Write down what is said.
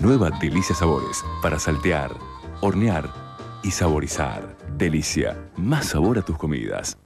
Nueva Delicia Sabores para saltear, hornear y saborizar. Delicia, más sabor a tus comidas.